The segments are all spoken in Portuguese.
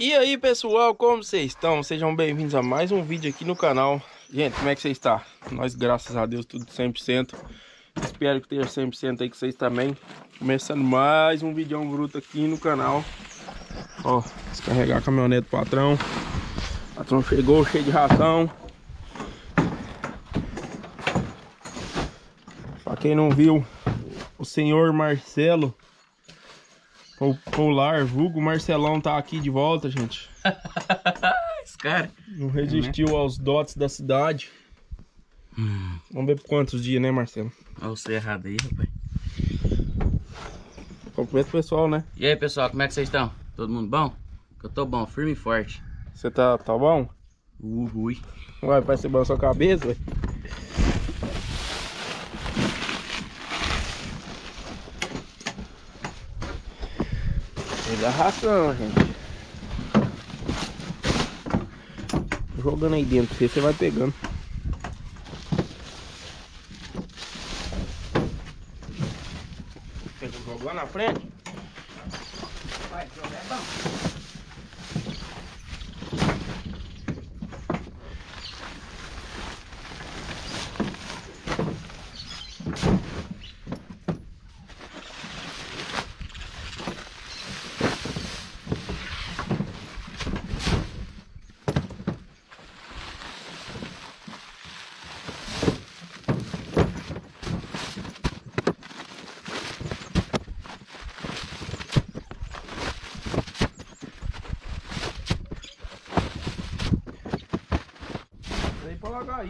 E aí pessoal, como vocês estão? Sejam bem-vindos a mais um vídeo aqui no canal. Gente, como é que vocês estão? Nós, graças a Deus, tudo 100% Espero que esteja 100% aí com vocês também. Começando mais um vídeo bruto aqui no canal. Ó, descarregar a caminhonete do patrão. O patrão chegou cheio de ração. Pra quem não viu O senhor Marcelo o Polar, vulgo Marcelão tá aqui de volta, gente. Esse cara. Não resistiu é, né? aos dotes da cidade. Hum. Vamos ver por quantos dias, né, Marcelo? Olha o errado aí, rapaz. Cumprimento o pessoal, né? E aí, pessoal, como é que vocês estão? Todo mundo bom? Eu tô bom, firme e forte. Você tá, tá bom? Uh, ui. Ué, vai ser bom a sua cabeça, ué? Pegar ração, gente. Jogando aí dentro, você vai pegando. Joga lá na frente. Vai, jogar é bom.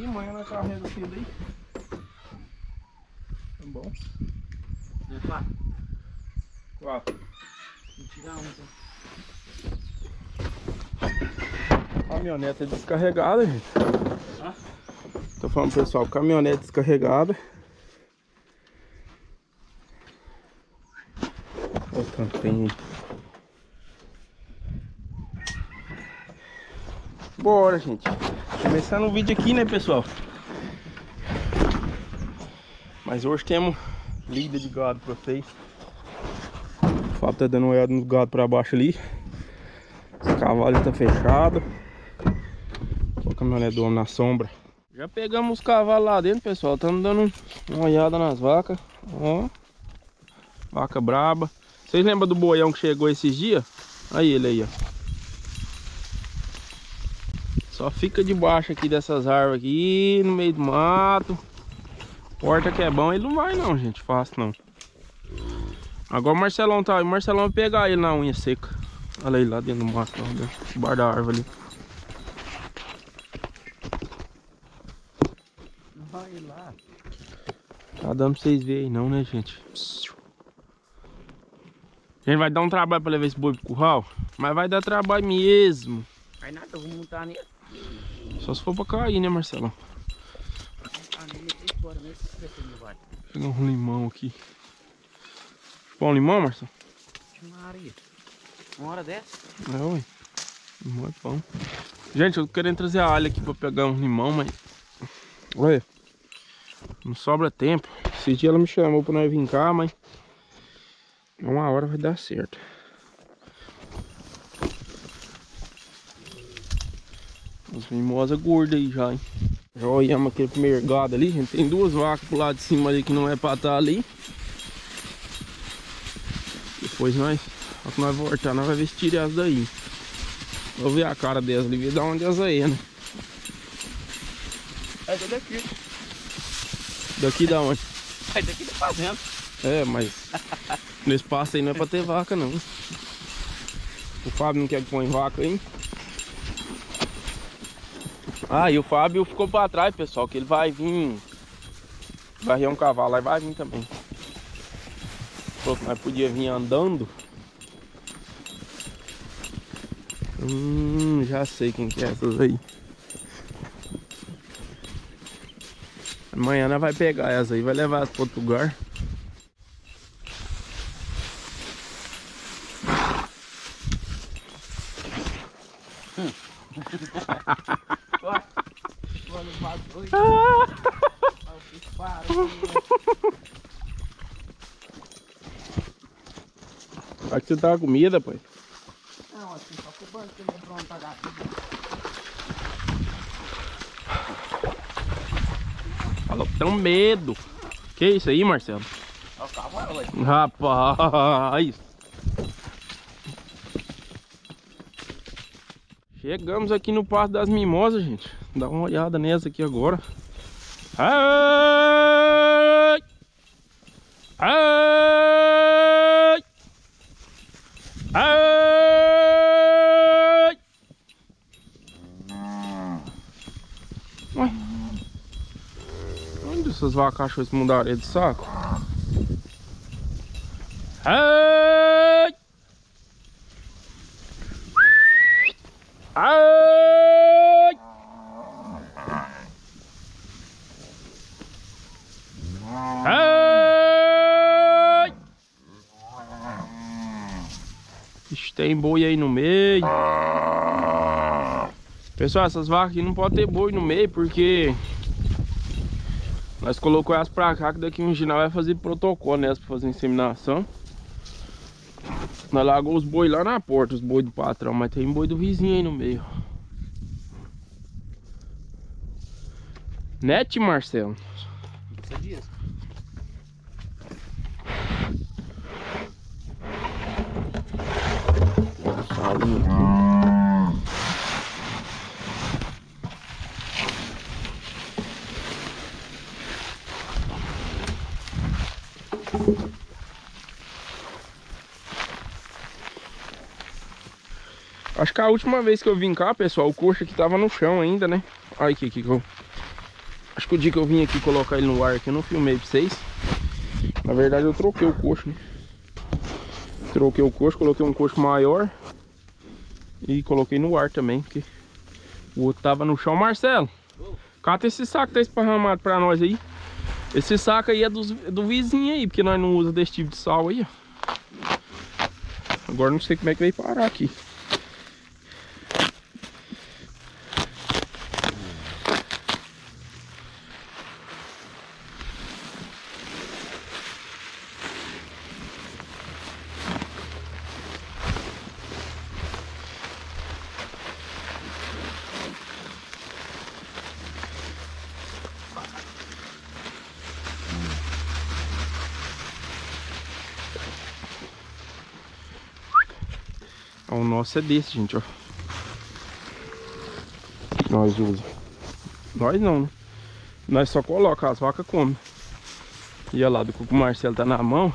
Aí, amanhã nós carrega aquilo aí. Tá bom. É quatro. Quatro. Vou tirar um então. Caminhonete descarregada, gente. Hã? Tô falando pessoal, caminhonete descarregada. Olha o tanto tem aí. Bora, gente. Começando o vídeo aqui, né, pessoal? Mas hoje temos lida de gado pra vocês. O Fábio tá dando uma olhada no gado pra baixo ali. Esse cavalo tá fechado. O caminhonete do homem na sombra. Já pegamos os cavalos lá dentro, pessoal. Estamos dando uma olhada nas vacas. Ó. Vaca braba. Vocês lembram do boião que chegou esses dias? Aí ele aí, ó. Só fica debaixo aqui dessas árvores aqui, no meio do mato. Porta que é bom, ele não vai não, gente. Fácil não. Agora o Marcelão tá aí. O Marcelão vai pegar ele na unha seca. Olha aí lá dentro do mato, lá, debaixo da árvore ali. Vai lá. Tá dando pra vocês verem aí não, né, gente? A gente vai dar um trabalho pra levar esse boi pro curral, mas vai dar trabalho mesmo. Vai nada, eu vou montar nele. Só se for pra cair, né, Marcelo? Vou pegar um limão aqui. Pão limão, Marcelo? Maria. Uma hora dessa? É, ué. Limão é pão. Gente, eu tô querendo trazer a alha aqui pra pegar um limão, mas... Olha. Não sobra tempo. Esse dia ela me chamou pra nós vir cá, mas... Uma hora vai dar certo. As mimosas gordas aí já, hein? Já olhamos aquele primeiro gado ali, gente. Tem duas vacas pro lado de cima ali que não é pra estar tá ali. Depois nós, que nós voltar, nós vamos vestir as daí. Vou ver a cara delas ali, ver de onde elas aí, né? É daqui. Daqui da onde? É daqui da fazenda. É, mas no espaço aí não é pra ter vaca não. O Fábio não quer que põe vaca aí. Ah, e o Fábio ficou pra trás, pessoal, que ele vai vir. Vai um cavalo aí vai vir também. Que nós podia vir andando. Hum, já sei quem que é essas aí. Amanhã nós vai pegar essas aí, vai levar para outro lugar. Tava com comida, pai. não, assim, só banco que ele é tão medo. Que isso aí, Marcelo? Olha o cavalo aí. Rapaz. Chegamos aqui no Passo das Mimosas, gente. Dá uma olhada nessa aqui agora. Ai! Ai! Ai! Ué. Onde essas vacas acham esse mundaréu de saco? Ai! Ai! Ai! Ixi, tem boi aí no meio. Pessoal, essas vacas aqui não pode ter boi no meio porque nós colocamos elas pra cá que daqui um nós vai fazer protocolo nelas pra fazer inseminação. Nós largou os boi lá na porta, os boi do patrão, mas tem boi do vizinho aí no meio. Net, Marcelo? Você diz? Salinho aqui. Que a última vez que eu vim cá, pessoal, o coxo aqui tava no chão ainda, né? Olha aqui, que eu... Acho que o dia que eu vim aqui colocar ele no ar aqui, eu não filmei pra vocês. Na verdade, eu troquei o coxo, né? Troquei o coxo, coloquei um coxo maior. E coloquei no ar também, porque o outro tava no chão. Marcelo, cata esse saco que tá esparramado pra nós aí. Esse saco aí é dos- do vizinho aí, porque nós não usamos desse tipo de sal aí, ó. Agora não sei como é que veio parar aqui. Nosso é desse, gente, ó. Nós usa. Nós não, né? Nós só coloca, as vacas comem. E olha lá, do que o Marcelo tá na mão,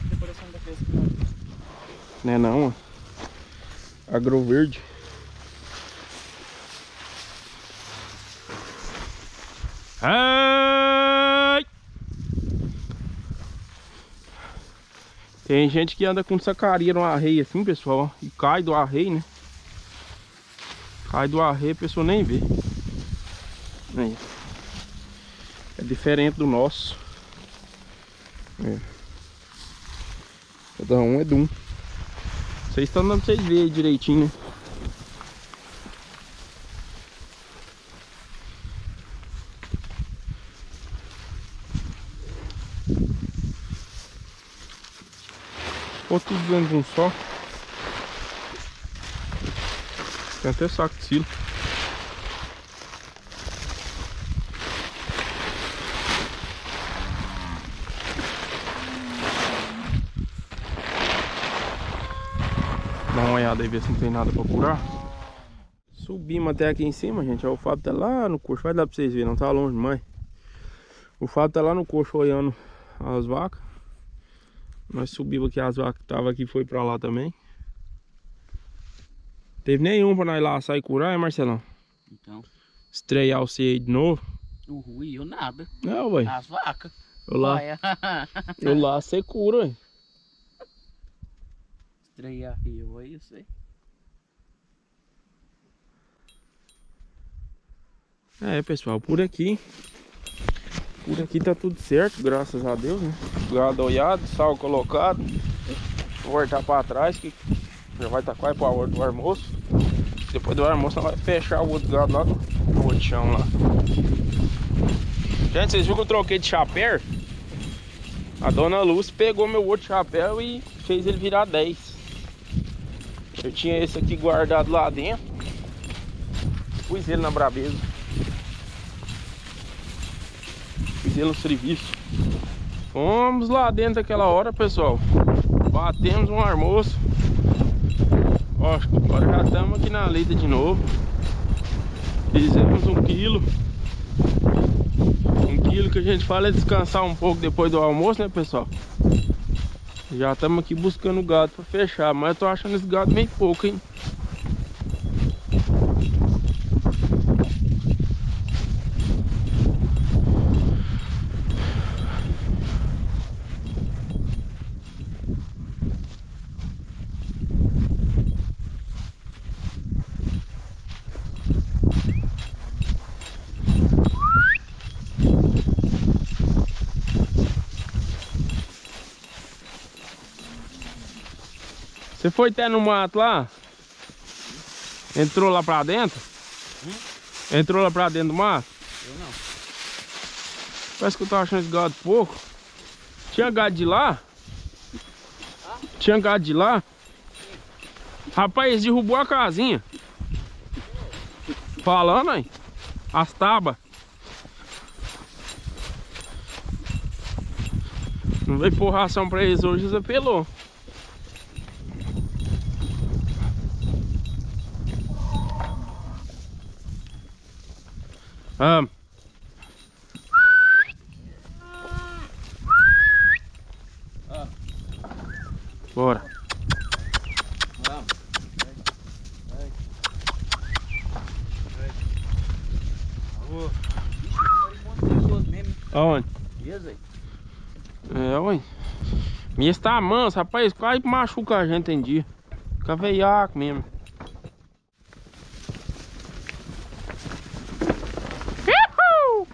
que não. né não, ó. Agroverde. Ai! Tem gente que anda com sacaria no arreio assim, pessoal, ó, e cai do arreio, né? Cai do arreio, a pessoa nem vê. É diferente do nosso. É. Cada um é de um. Vocês estão dando pra vocês verem direitinho, né? Ou tudo dentro de um só. Tem até saco de silo. Dá uma olhada aí, ver se não tem nada pra curar. Subimos até aqui em cima, gente. O Fábio tá lá no coxo. Vai dar pra vocês verem, não tá longe demais. O Fábio tá lá no coxo olhando as vacas. Nós subimos aqui, as vacas que estavam aqui foi pra lá também. Teve nenhum pra nós ir lá sair curar, é Marcelão? Então, Estrear o aí de novo. o Rui, eu nada. Não, ué. As vacas. Eu lá, eu lá você cura, ué. Estreia eu aí, eu sei. É, pessoal, por aqui. Por aqui tá tudo certo, graças a Deus, né? Gado olhado, sal colocado. Vou voltar pra trás, que já vai estar quase pra hora do almoço. Depois do almoço, nós vai fechar o outro gado lá no outro chão lá. Gente, vocês viram que eu troquei de chapéu? A dona Lúcia pegou meu outro chapéu e fez ele virar 10. Eu tinha esse aqui guardado lá dentro. Pus ele na brabeza. No serviço. Fomos lá dentro daquela hora, pessoal. Batemos um almoço. Ó, agora já estamos aqui na lida de novo. Fizemos um quilo. Um quilo que a gente fala é descansar um pouco depois do almoço, né, pessoal? Já estamos aqui buscando gado para fechar, mas eu tô achando esse gado meio pouco, hein? Foi até no mato lá? Entrou lá pra dentro? Entrou lá pra dentro do mato? Eu não. Parece que eu tô achando esse gado pouco. Tinha gado de lá? Tinha gado de lá? Rapaz, eles derrubou a casinha. Falando aí. As tabas. Não veio pôr ração pra eles hoje, eles apelou. Vamos. Bora. Vamos. Aonde? Beleza aí? É, ué. Minha está manso, rapaz. Quase machuca a gente em dia. Fica veiaco mesmo. Uhul!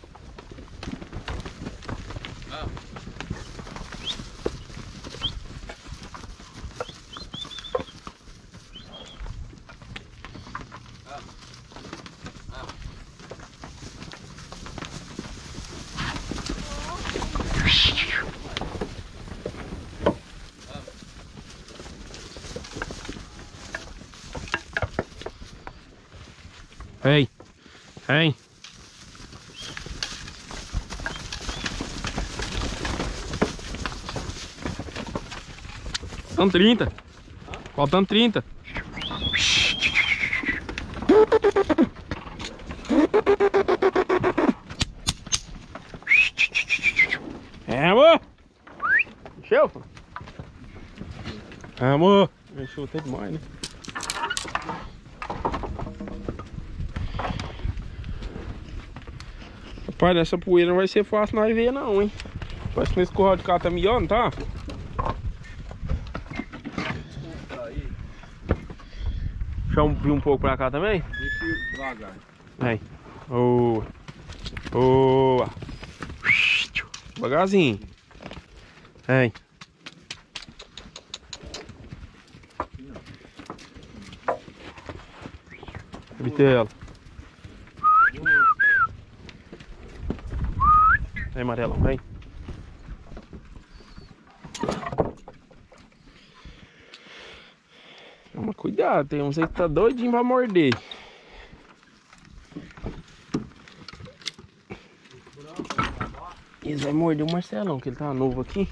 Ei, ei. Faltando 30. Faltando 30. É, amor. Encheu? É, amor. Encheu até demais, né? Rapaz, essa poeira não vai ser fácil nós ver não, hein? Parece que nesse curral de cá tá melhor, não tá? Eu vir um pouco pra cá também? Deixa eu devagar. Aí. Boa. Boa. Devagarzinho. Aí. Vitela. Vem, amarelo, vem. Cuidado, tem uns aí que tá doidinho pra morder. Eles vai morder o Marcelão, que ele tá novo aqui.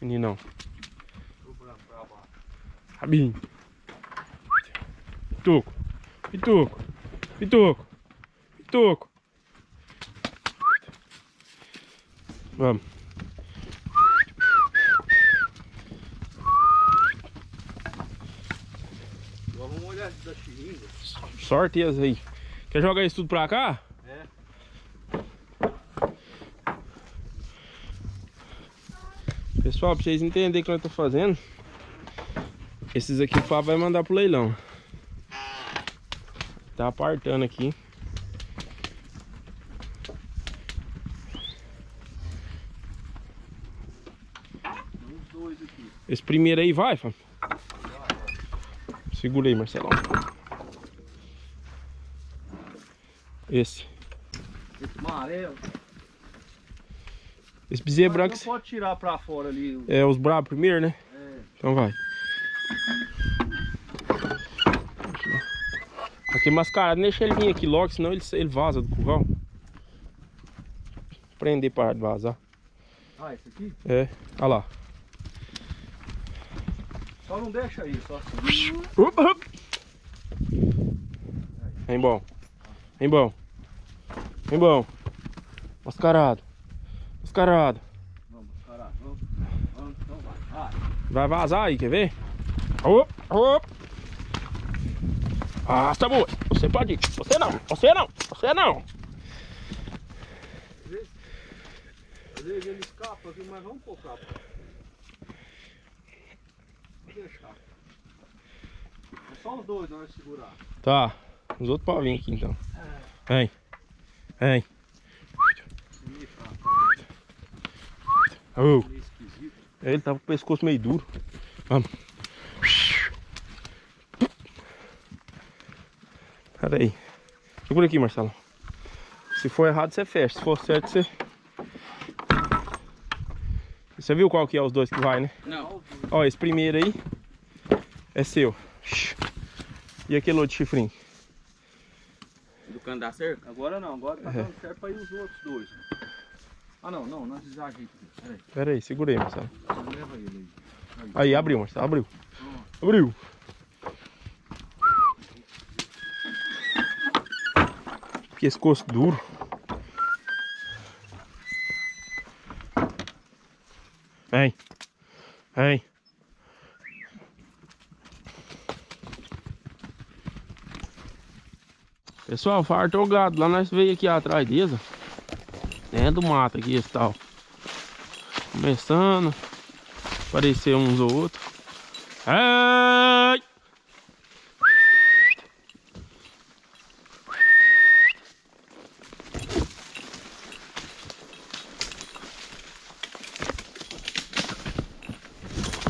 Meninão. Rabinho. Pituco. Pituco. Pituco. Pituco. Vamos. Agora vamos olhar da xiringa. Sorteza aí. Quer jogar isso tudo pra cá? É. Pessoal, pra vocês entenderem o que nós estamos fazendo, esses aqui o Fábio vai mandar pro leilão. Tá apartando aqui. Esse primeiro aí vai, Fábio. Segura aí, Marcelão. Esse. Esse amarelo. Esse bezerro branco Não pode tirar pra fora ali. é os brabos primeiro, né? É. Então vai. Aqui mascarado, deixa ele vir aqui logo, senão ele, ele vaza do curral. Prender para de vazar. Ah, esse aqui? É, olha lá. Só não deixa aí, só assim. Vem bom. Vem bom. Vem bom. Mascarado. Mascarado. Vamos, caralho. Vamos, vamos, então vai. Vai. Vai vazar aí, quer ver? Op, op. Arrasta, boa. Você pode ir. Você não. Você não. Você não. Às vezes ele escapa aqui, mas vamos pôr capa. Vou deixar. É só os dois nós segurar. Tá. Os outros podem vir aqui então. Vem. Vem. Fraco, Oh. Ele tá com o pescoço meio duro. Vamos. Pera aí. Segura aqui, Marcelo. Se for errado, você fecha. Se for certo, você... Você viu qual que é os dois que vai, né? Não. Ó, esse primeiro aí é seu. E aquele outro chifrinho? Canto da cerca? Agora não, agora tá É. dando certo pra ir os outros dois. Ah não, não, nós desajeitamos. Pera aí, Pera aí, segura aí, Marcelo. leva ele aí. Aí, abriu, Marcelo, abriu. Abriu. Pescoço duro. Vem. Vem. Pessoal, fartou o gado. Lá nós veio aqui atrás deles. ó. Dentro do mato aqui esse tal. Começando. Aparecer uns ou outros. Ai!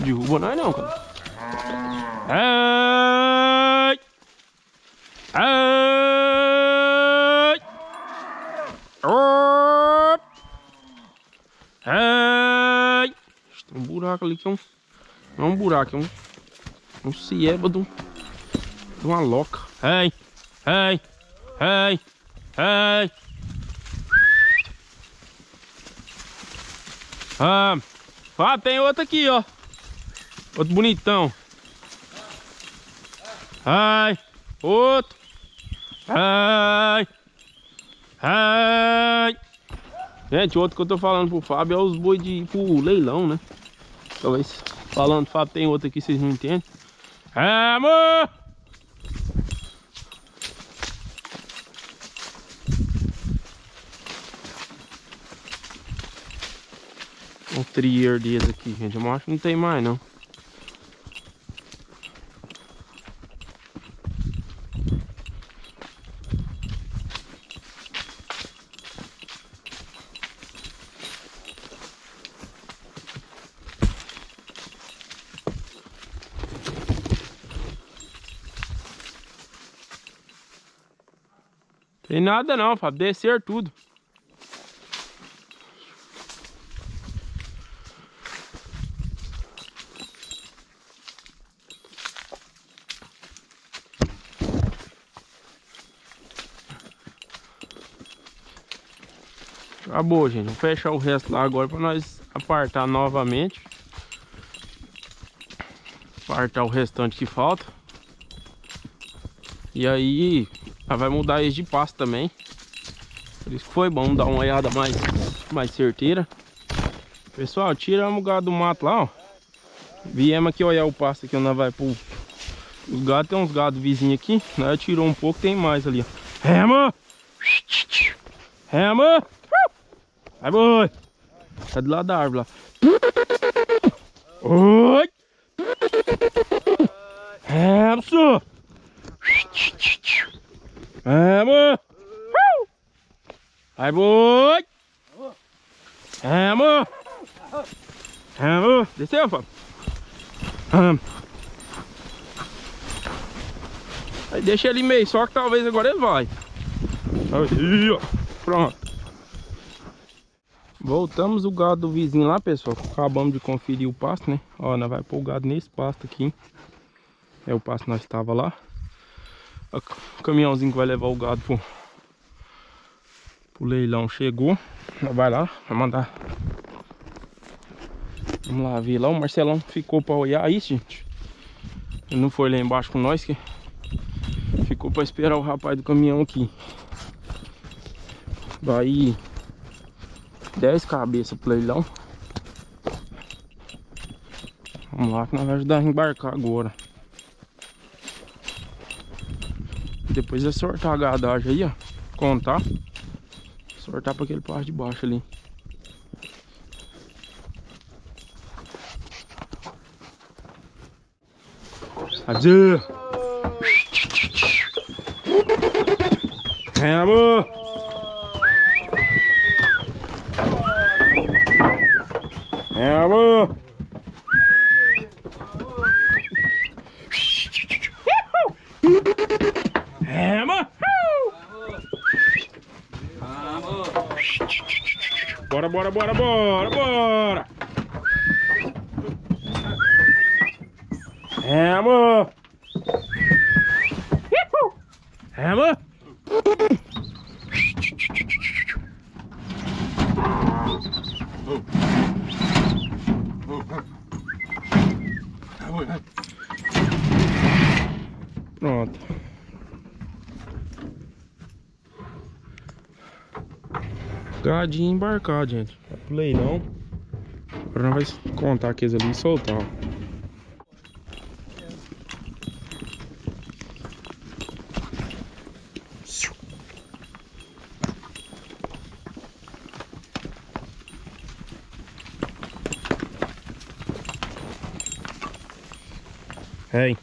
Derruba nós não, cara. Ai! Ai! Op! Ai! Tem um buraco ali que é um. Não é um buraco, é um. Um cieba de, um, de uma loca. Ei! Ei! Ei! Ei! Ah, ah, tem outro aqui, ó. Outro bonitão. Ai! Outro! Ai! Ai! Gente, outro que eu tô falando pro Fábio é os boi de pro leilão, né? Talvez falando, Fábio, tem outro aqui, vocês não entendem. É, amor! Um trier desse aqui, gente. Eu acho que não tem mais, não. Nada não, Fábio. Descer tudo. Acabou, gente. Vamos fechar o resto lá agora para nós apartar novamente. Apartar o restante que falta. E aí, ela vai mudar esse de pasto também. Por isso que foi bom dar uma olhada mais, mais certeira. Pessoal, tiramos o gado do mato lá, ó. Viemos aqui olhar o pasto aqui onde vai pro... Os gados, tem uns gados vizinhos aqui. Nós tirou um pouco, tem mais ali, ó. Rema! Rema! Vai, boi! Tá do lado da árvore lá. Oi! Rema! Vai, boi! Rema! Rema! Desceu. Hum. Aí deixa ele meio, só que talvez agora ele vai. Aí, ó. Pronto. Voltamos o gado do vizinho lá, pessoal. Acabamos de conferir o pasto, né? Ó, nós vai pôr o gado nesse pasto aqui. É o passo que nós estava lá. O caminhãozinho que vai levar o gado pro, pro leilão chegou. Vai lá, vai mandar. Vamos lá ver lá. O Marcelão ficou pra olhar isso, gente. Ele não foi lá embaixo com nós, que ficou pra esperar o rapaz do caminhão aqui. Daí 10 cabeças pro leilão. Vamos lá que nós vamos ajudar a embarcar agora. Depois é sortar a gadagem aí, ó. Contar. Sortar para aquele parte de baixo ali. Adieu. É, amor. É, amor. Bora, bora, bora. É, amor. É, amor. Pronto. Gadinho embarcado, gente. Vai pro leilão. Agora nós vamos contar aqueles ali e soltar. ó. Hey.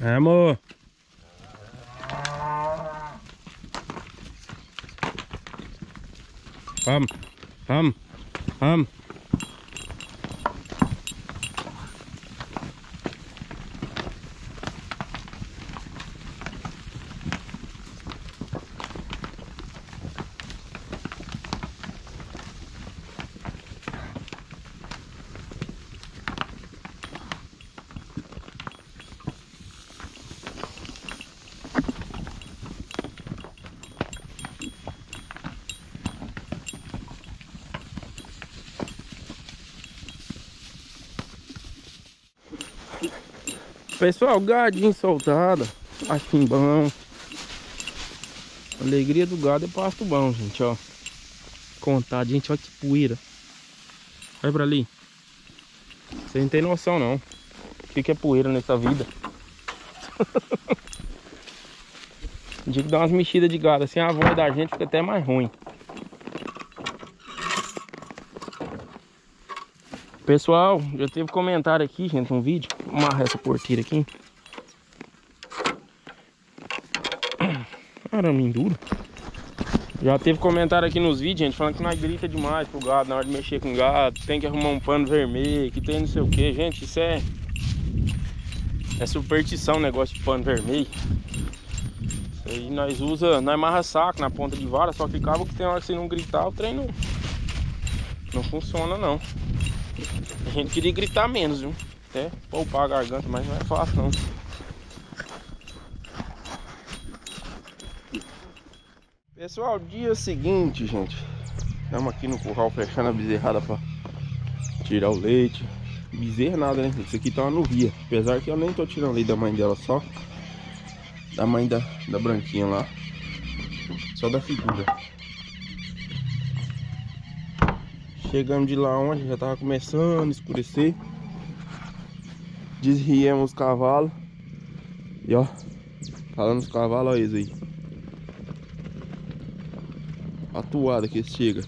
É, amor. Vamos, vamos, vamos. Pessoal, gadinho soltado. Assim bom. Alegria do gado é pasto bom, gente, ó. Contar, gente, olha que poeira. Vai pra ali. Você não tem noção, não. O que que é poeira nessa vida? Que dá umas mexidas de gado assim, a voz da gente fica até mais ruim. Pessoal, já teve comentário aqui, gente, um vídeo. Vou amarrar essa porteira aqui. Caramba, duro. Já teve comentário aqui nos vídeos, gente, falando que nós grita demais pro gado na hora de mexer com gado. Tem que arrumar um pano vermelho, que tem não sei o que. Gente, isso é... É superstição, negócio de pano vermelho. Isso aí nós usa, nós amarra saco na ponta de vara, só que acaba que tem hora que você não gritar, o trem não, não funciona não. A gente queria gritar menos, viu? Até poupar a garganta, mas não é fácil não. Pessoal, dia seguinte, gente. Estamos aqui no curral fechando a bezerrada pra tirar o leite. Bezerra nada, né? Isso aqui tá uma novia. Apesar que eu nem tô tirando leite da mãe dela, só da mãe da, da branquinha lá. Só da figura. Chegamos de lá onde já tava começando a escurecer. Desriemos os cavalos. E ó, falando os cavalos, olha eles aí. A toada que chega.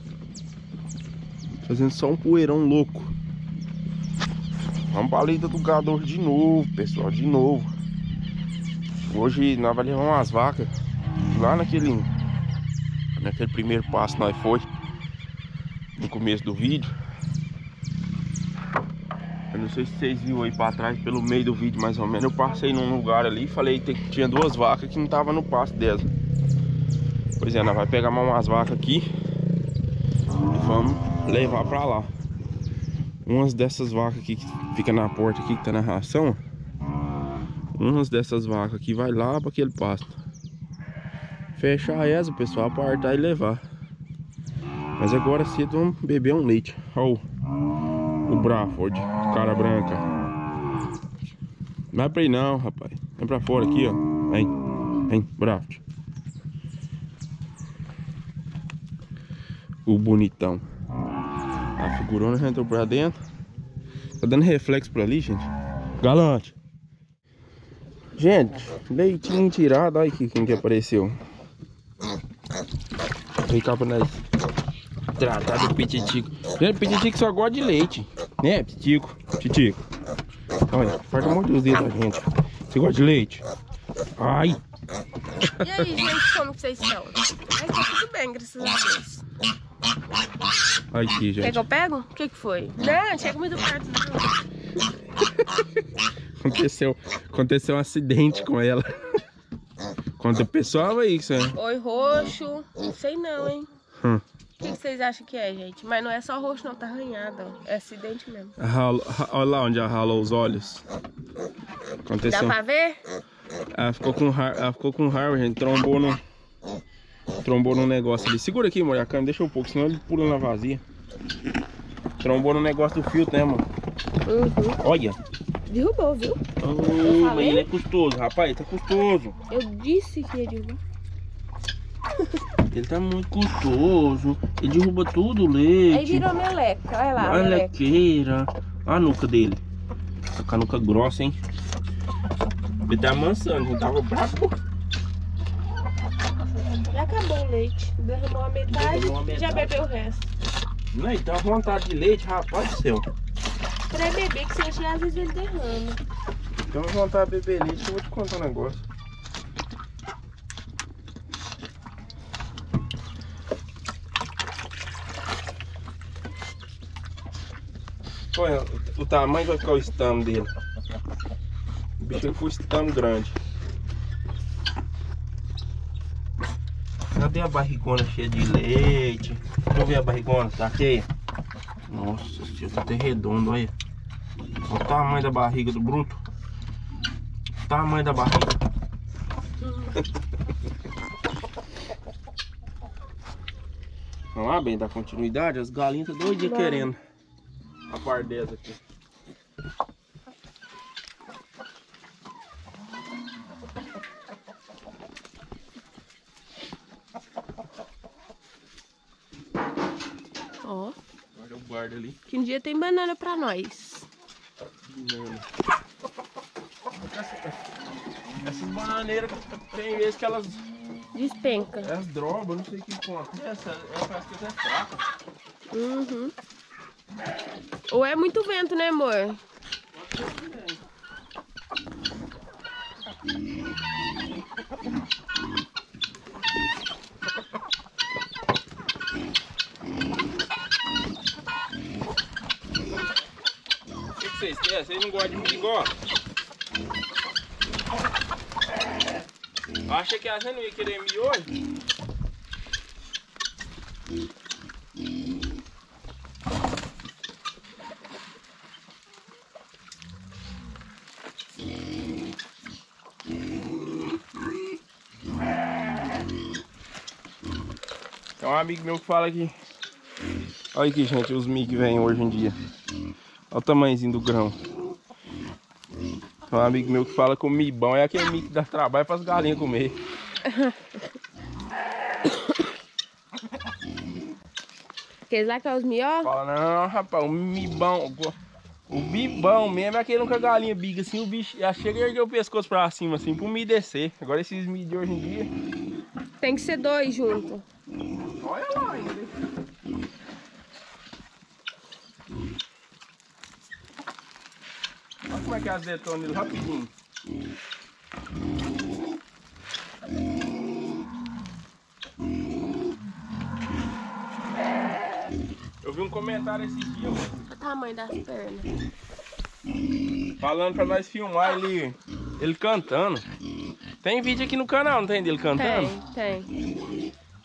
Fazendo só um poeirão louco. Vamos pra lida do gado hoje de novo, pessoal, de novo. Hoje nós vamos levar umas vacas lá naquele naquele primeiro passo nós foi começo do vídeo. Eu não sei se vocês viram aí pra trás, pelo meio do vídeo mais ou menos. Eu passei num lugar ali e falei que tinha duas vacas que não tava no pasto delas. Pois é, nós vai pegar mais umas vacas aqui e vamos levar pra lá. Umas dessas vacas aqui que fica na porta aqui que tá na ração. Umas dessas vacas aqui vai lá para aquele pasto. Fechar essa, pessoal, apartar e levar. Mas agora cedo vamos beber um leite. Olha o, o Braford, cara branca. Não vai pra aí não, rapaz. Vem pra fora aqui, ó. Vem, vem, Braford. O bonitão. A figurona já entrou pra dentro. Tá dando reflexo pra ali, gente. Galante. Gente, leitinho tirado. Olha aqui quem que apareceu. Vem cá pra nós tratar do pititico. Gente, pititico só gosta de leite. Né, pititico? Pititico. Olha, parte um monte dos dedos da gente. Você gosta de leite? Ai. E aí, gente, como vocês estão? Ai, tá tudo bem, graças a Deus. Aqui, Quer gente. que eu pego? O que que foi? Não, chega muito perto. Aconteceu, aconteceu um acidente com ela. Conta pro pessoal aí que você. Oi, roxo. Não sei não, hein? Hum. O vocês acham que é, gente? Mas não é só roxo, não. Tá arranhado. ó. É acidente mesmo. Ralo- ra- Olha lá onde ela ralou os olhos. Dá Aconteceu. pra ver? Ela ficou com ra- ela ficou com raiva, gente. Trombou no. Trombou no negócio ali. Segura aqui, amor, a câmera, deixa um pouco, senão ele pula na vazia. Trombou no negócio do filtro, né, mano? Uhum. Olha. Derrubou, viu? Oh, mas ele é custoso, rapaz, tá custoso. Eu disse que ia derrubar. Ele tá muito custoso. Ele derruba tudo o Aí leite. virou meleca. Olha lá, Olha a meleca. lequeira. Olha a nuca dele. Tá com a nuca grossa, hein? Ele tá amansando, gente. Tava bravo. Já acabou o leite. Derramou a metade e já bebeu o resto. Não, ele tá com vontade de leite, rapaz do céu. Pra beber, que você às vezes ele derrama. Tem vontade de beber leite, eu vou te contar um negócio. Olha o, tamanho vai ficar o estamo dele. O bicho vai com o estamo grande. Cadê a barrigona cheia de leite? Deixa eu ver a barrigona, tá cheia? Nossa, senhora, tá até redondo, olha. Olha o tamanho da barriga do bruto. O tamanho da barriga. Vamos lá, bem, dar continuidade. As galinhas estão doidinhas Vamos. querendo. A par dessa aqui. Ó, Agora eu guardo ali. que um dia tem banana pra nós. Banana. Essas bananeiras tem vezes que elas, Despenca. elas drobam, não sei o que acontece. Essa, essa parece que essa é fraca. Uhum. Ou é muito vento, né, amor? O que, vocês querem? Vocês não gostam de? Eu achei que a gente não ia querer miojo. Amigo meu que fala que. Olha aqui, gente, os mi que vêm hoje em dia. Olha o tamanhozinho do grão. Tem um amigo meu que fala que o mi bom é aquele mi que dá trabalho para as galinhas comer. Aqueles lá que é os mió? Fala, não, rapaz, o mi bom. O bom mesmo é aquele que a galinha biga assim, o bicho já chega e ergueu o pescoço pra cima, assim, pro mi descer. Agora esses mi de hoje em dia. Tem que ser dois junto. Olha lá ainda. Olha como é que as detona ele rapidinho. Eu vi um comentário esse dia. O tamanho das pernas. Falando pra nós filmar ele, ele cantando. Tem vídeo aqui no canal, não tem dele cantando? Tem, tem.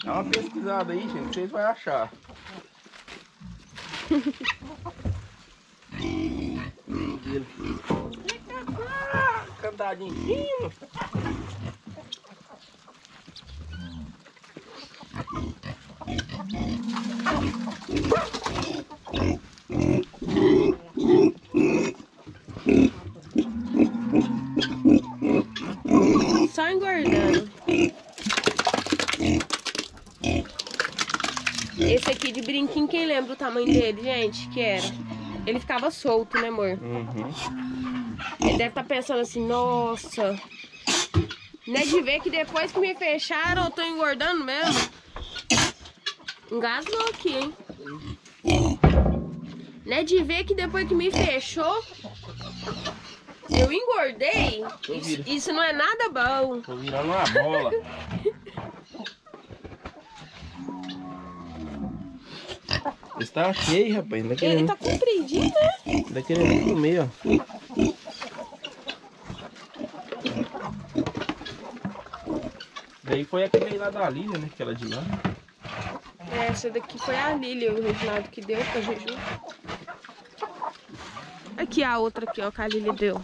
Dá uma pesquisada aí, gente, vocês vão achar. Cantadinho fino. Só engordando. Esse aqui de lembra o tamanho dele, gente? Que era? Ele ficava solto, né, amor? Uhum. Ele deve estar pensando assim, nossa. Não é de ver que depois que me fecharam, eu tô engordando mesmo. Engasgou aqui, hein? Não é de ver que depois que me fechou, eu engordei. Isso, isso não é nada bom. Tô virando uma bola. Esse tá cheio, rapaz. Ainda Ele querendo, tá compridinho, né? ainda querendo comer, ó. Daí foi aquele lá da Lília, né? Aquela de lá. Essa daqui foi a Lília, o Reginaldo que deu pra Juju. Aqui a outra aqui, ó, que a Lília deu.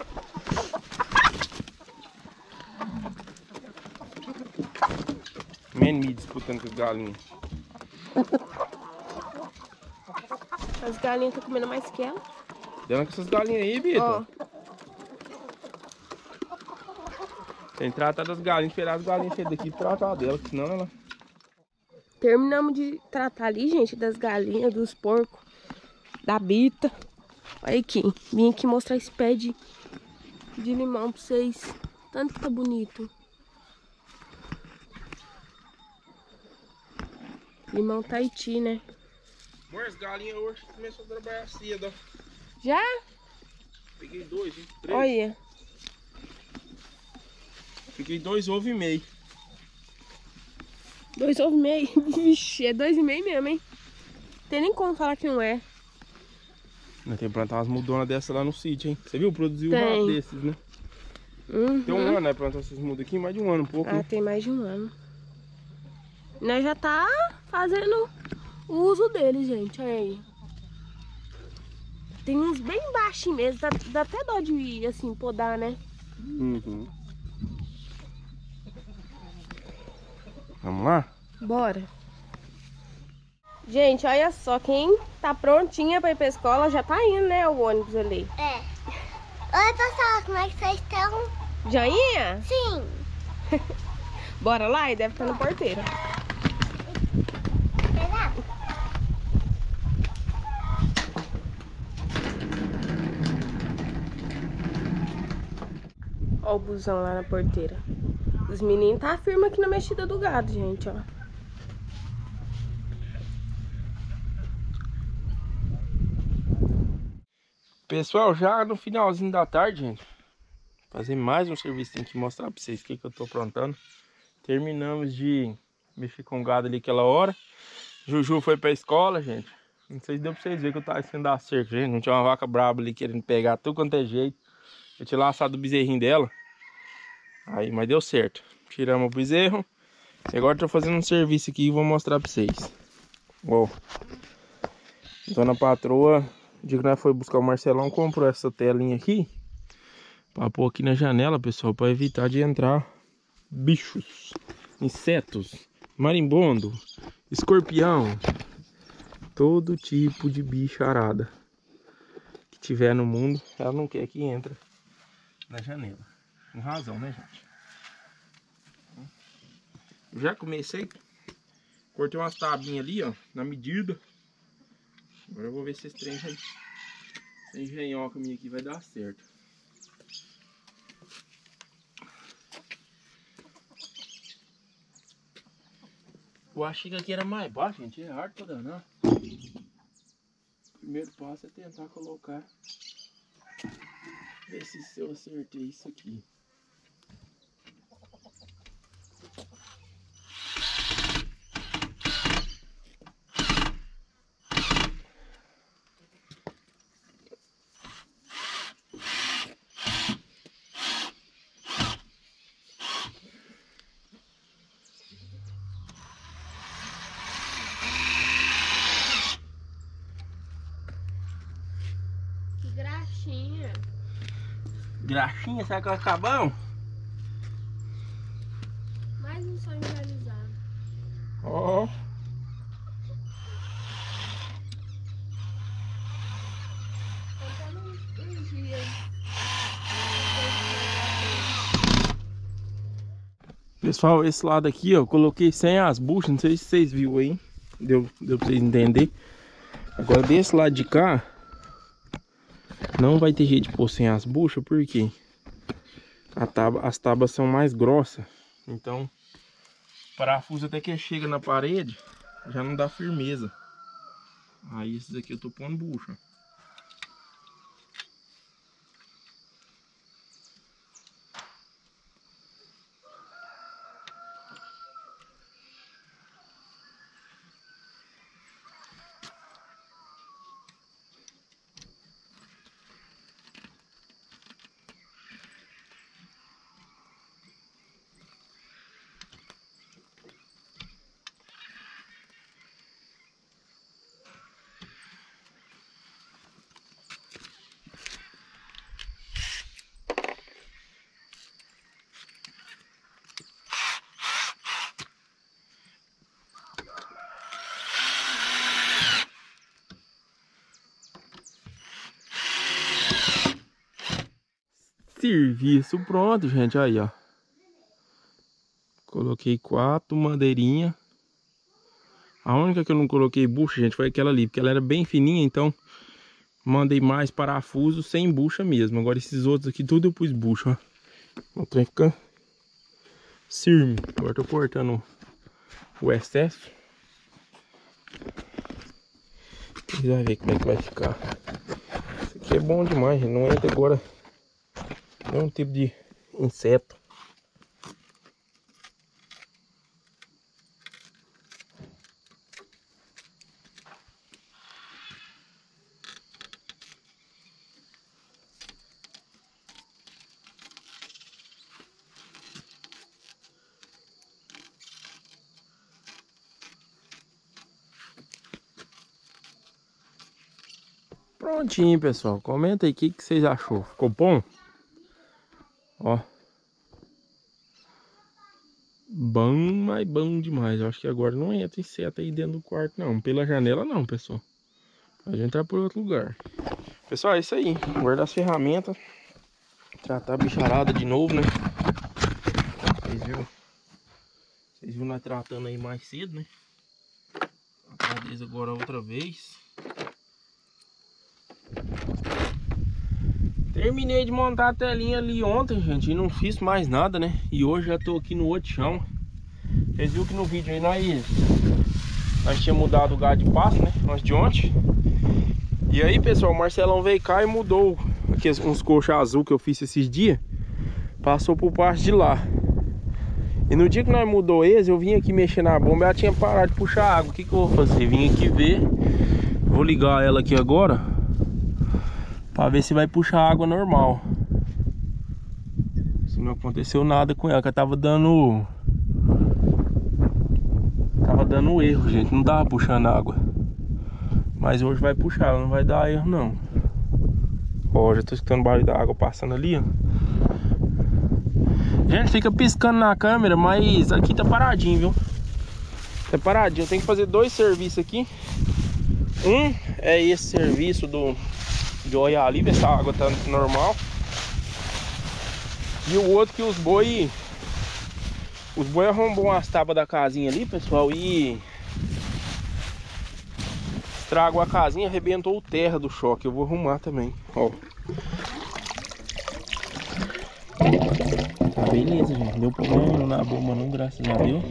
Menmi disputando com as galinhas. As galinhas estão comendo mais que ela. Dando com essas galinhas aí, Bito. Ó, Tem que tratar das galinhas, esperar as galinhas sair daqui e tratar delas, senão ela. terminamos de tratar ali, gente, das galinhas, dos porcos, da bita. Olha aqui, vim aqui mostrar esse pé de, de limão pra vocês. Tanto que tá bonito. Limão Tahiti, né? Amor, as galinhas hoje começou a trabalhar cedo, ó. Já? Peguei dois, hein? Três. Olha. Peguei dois ovos e meio. Dois ovos e meio. Vixe, é dois e meio mesmo, hein? Tem nem como falar que não é. Nós temos que plantar umas mudonas dessas lá no sítio, hein? Você viu? Produziu Tem. um desses, né? Uhum. Tem um ano, né? Plantar essas mudas aqui, mais de um ano, um pouco. Ah, né? tem mais de um ano. Nós já tá fazendo o uso dele, gente. Olha aí. Tem uns bem baixinhos mesmo. Dá, dá até dó de ir, assim, podar, né? Uhum. Vamos lá? Bora. Gente, olha só. Quem tá prontinha pra ir pra escola já tá indo, né? O ônibus ali. É. Oi, pessoal, como é que vocês estão? Joinha? Sim. Bora lá e deve estar no porteiro. Ó o busão lá na porteira. Os meninos tá firme aqui na mexida do gado, gente, ó. Pessoal, já no finalzinho da tarde, gente. Fazer mais um serviço aqui, mostrar pra vocês o que, que eu tô aprontando. Terminamos de mexer com o gado ali aquela hora. Juju foi pra escola, gente. Não sei se deu pra vocês verem que eu tava esquecendo da cerca, gente. Não tinha uma vaca braba ali querendo pegar tudo quanto é jeito. Eu tinha laçado o bezerrinho dela. Aí, mas deu certo. Tiramos o bezerro. E agora tô fazendo um serviço aqui e vou mostrar pra vocês. Ó. Dona patroa, dia que nós foi buscar o Marcelão, comprou essa telinha aqui. Pra pôr aqui na janela, pessoal, pra evitar de entrar bichos, insetos, marimbondo, escorpião, todo tipo de bicharada que tiver no mundo, ela não quer que entre na janela. Com razão, né, gente? Já comecei, cortei umas tabinhas ali, ó, na medida. Agora eu vou ver se esse trem essa engenhoca minha aqui vai dar certo. Eu achei que aqui era mais baixo, gente. É hard pra danar. Primeiro passo é tentar colocar. Ver se eu acertei isso aqui. Que graxinha. Graxinha, será que acabar? não? Mais um sonho realizado. Ó. Dias. Pessoal, esse lado aqui, ó, eu coloquei sem as buchas, não sei se vocês viram aí. Deu, deu pra vocês entenderem. Agora desse lado de cá, não vai ter jeito de pôr sem as buchas, porque a as tábuas são mais grossas. Então, parafuso até que chega na parede, já não dá firmeza. Aí esses aqui eu tô pondo bucha. Serviço pronto, gente. Aí, ó. Coloquei quatro madeirinhas. A única que eu não coloquei bucha, gente, foi aquela ali. Porque ela era bem fininha, então... Mandei mais parafuso sem bucha mesmo. Agora esses outros aqui, tudo eu pus bucha, ó. O trem fica... Firme. Agora tô cortando o excesso. Vão ver como é que vai ficar. Isso aqui é bom demais, gente. Não entra agora nenhum tipo de inseto. Prontinho, pessoal. Comenta aí o que, que vocês achou. Ficou bom? Ó. Bom, mas bom demais. Eu acho que agora não entra inseto aí dentro do quarto, não. Pela janela, não, pessoal. A gente entrar por outro lugar. Pessoal, é isso aí. Guardar as ferramentas. Tratar a bicharada de novo, né? Vocês viram? Vocês viram nós tratando aí mais cedo, né? Deles agora outra vez. Terminei de montar a telinha ali ontem, gente, e não fiz mais nada, né? E hoje já tô aqui no outro chão. Vocês viram que no vídeo aí nós, nós tínhamos mudado o gado de passo, né? Nós de ontem. E aí, pessoal, o Marcelão veio cá e mudou aqui uns coxas azul que eu fiz esses dias. Passou por parte de lá. E no dia que nós mudou eles, eu vim aqui mexer na bomba, ela tinha parado de puxar água. O que que eu vou fazer? Vim aqui ver. Vou ligar ela aqui agora. Pra ver se vai puxar água normal. Se não aconteceu nada com ela, que tava dando... Tava dando erro, gente. Não tava puxando água. Mas hoje vai puxar, não vai dar erro não. Ó, já tô escutando o barulho da água passando ali, ó. Gente, fica piscando na câmera, mas aqui tá paradinho, viu? Tá paradinho. Eu tenho que fazer dois serviços aqui. Um é esse serviço do de olhar ali, ver se a água tá normal. E o outro que os boi os boi arrombou as tábuas da casinha ali, pessoal, e estragou a casinha, arrebentou o terra do choque. Eu vou arrumar também, ó. Tá beleza, gente. Deu problema na bomba não, graças a Deus.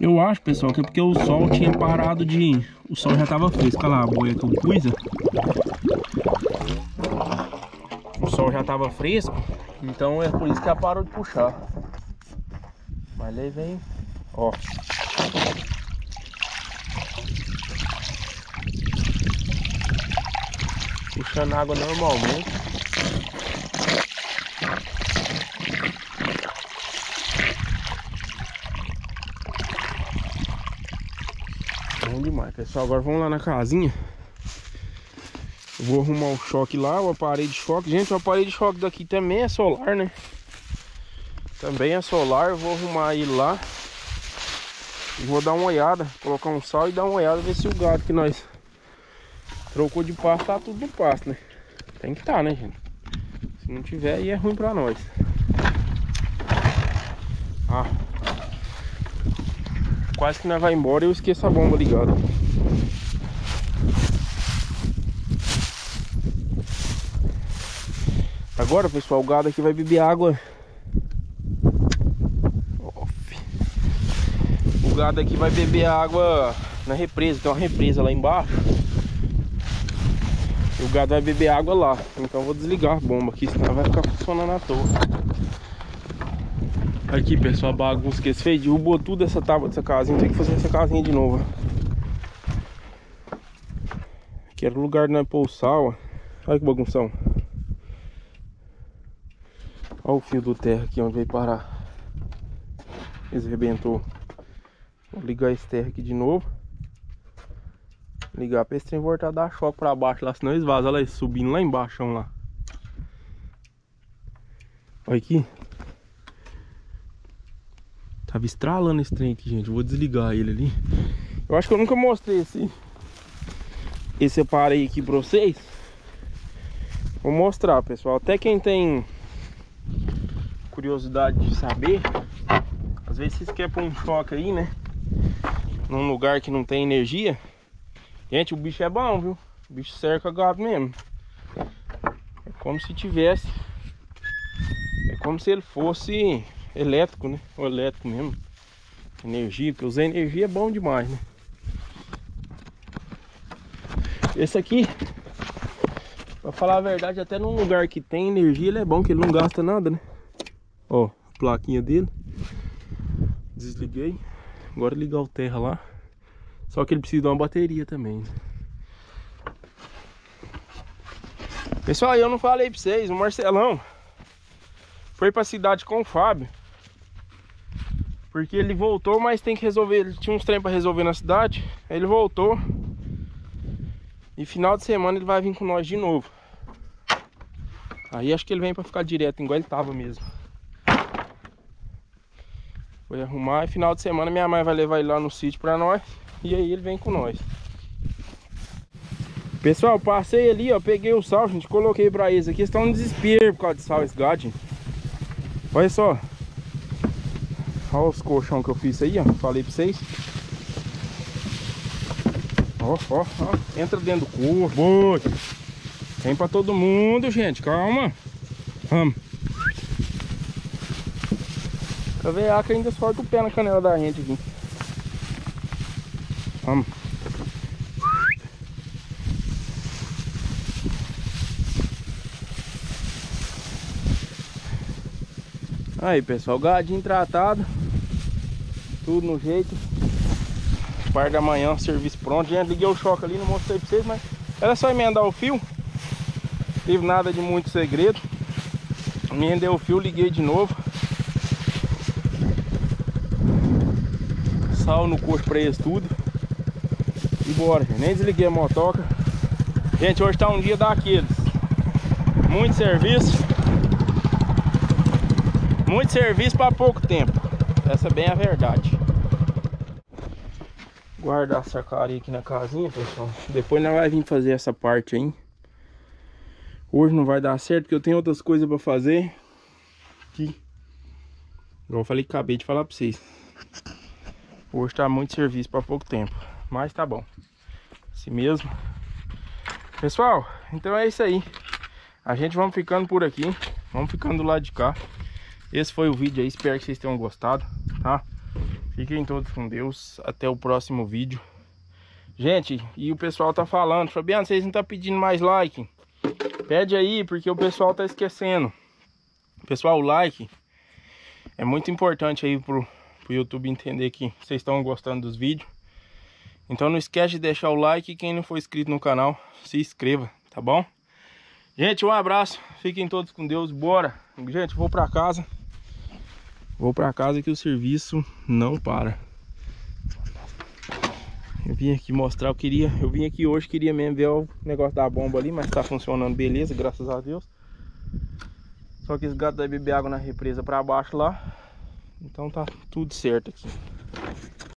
Eu acho, pessoal, que é porque o sol tinha parado de... O sol já tava fresco. Olha lá a boia que ó. O sol já tava fresco. Então é por isso que ela parou de puxar. Mas aí vem... Ó. Puxando água normalmente. Bom demais, pessoal. Agora vamos lá na casinha. Vou arrumar o choque lá, o aparelho de choque. Gente, o aparelho de choque daqui também é solar, né? Também é solar. Vou arrumar ele lá. E vou dar uma olhada, colocar um sal e dar uma olhada, ver se o gado que nós trocou de pasto tá tudo no pasto, né? Tem que tá, né, gente? Se não tiver, aí é ruim pra nós. Ah. Quase que nós vai embora e eu esqueço a bomba ligada. Agora, pessoal, o gado aqui vai beber água. O gado aqui vai beber água na represa. Tem uma represa lá embaixo. E o gado vai beber água lá. Então eu vou desligar a bomba aqui, senão vai ficar funcionando à toa. Aqui, pessoal, a bagunça que esse fez. Derrubou tudo essa tábua dessa casinha. Tem que fazer essa casinha de novo. Aqui era o lugar de pôr o sal. ó. Olha que bagunção. Olha o fio do terra aqui onde veio parar. Esse arrebentou. Vou ligar esse terra aqui de novo. Ligar pra esse trem voltar a dar choque pra baixo lá, senão eles vazam. Olha lá, subindo lá embaixo lá. Olha aqui. Tava estralando esse trem aqui, gente. Vou desligar ele ali. Eu acho que eu nunca mostrei esse esse aparelho aqui pra vocês. Vou mostrar, pessoal. Até quem tem curiosidade de saber, às vezes vocês querem pôr um choque aí, né? Num lugar que não tem energia. Gente, o bicho é bom, viu? O bicho cerca gado mesmo. É como se tivesse. É como se ele fosse elétrico, né? Ou elétrico mesmo. Energia, porque usar energia é bom demais, né? Esse aqui, pra falar a verdade, até num lugar que tem energia, ele é bom, que ele não gasta nada, né? Ó, a plaquinha dele. Desliguei. Agora ligar o terra lá. Só que ele precisa de uma bateria também. Pessoal, eu não falei pra vocês, o Marcelão foi pra cidade com o Fábio. Porque ele voltou, mas tem que resolver. Ele tinha uns trem pra resolver na cidade. Aí ele voltou. E final de semana ele vai vir com nós de novo. Aí acho que ele vem pra ficar direto, igual ele tava mesmo. Foi arrumar e final de semana minha mãe vai levar ele lá no sítio pra nós. E aí ele vem com nós. Pessoal, passei ali, ó, peguei o sal, gente, coloquei pra eles aqui. Estão no desespero por causa de sal, gente. Olha só. Olha os colchão que eu fiz aí, ó. Falei pra vocês. Ó, ó, ó. Entra dentro do corpo. Vem pra todo mundo, gente. Calma. Vamos. A veaca ainda solta o pé na canela da gente aqui. Vamos. Aí pessoal, gadinho tratado. Tudo no jeito. Par da manhã, serviço pronto. Gente, liguei o choque ali, não mostrei pra vocês Mas era só emendar o fio. Teve nada de muito segredo. Emendei o fio, liguei de novo Sal no coxo pra eles tudo E bora, gente. nem desliguei a motoca Gente, hoje tá um dia daqueles Muito serviço muito serviço para pouco tempo. Essa é bem a verdade. Guardar a sacaria aqui na casinha, pessoal. Depois nós vamos vir fazer essa parte aí. Hoje não vai dar certo, porque eu tenho outras coisas para fazer. Aqui. Igual eu falei, acabei de falar para vocês. Hoje tá muito serviço para pouco tempo. Mas tá bom. Assim mesmo. Pessoal, então é isso aí. A gente vamos ficando por aqui. Vamos ficando do lado de cá. Esse foi o vídeo aí, espero que vocês tenham gostado, tá? Fiquem todos com Deus. Até o próximo vídeo. Gente, e o pessoal tá falando, Fabiano, vocês não tá pedindo mais like? Pede aí, porque o pessoal tá esquecendo. Pessoal, o like é muito importante aí pro, pro YouTube entender que vocês estão gostando dos vídeos. Então não esquece de deixar o like quem não for inscrito no canal, se inscreva, tá bom? Gente, um abraço, fiquem todos com Deus, bora! Gente, vou pra casa. Vou pra casa que o serviço não para. Eu vim aqui mostrar, eu queria, eu vim aqui hoje, queria mesmo ver o negócio da bomba ali, mas tá funcionando beleza, graças a Deus. Só que esse gato vai beber água na represa pra baixo lá. Então tá tudo certo aqui.